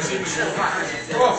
机制化。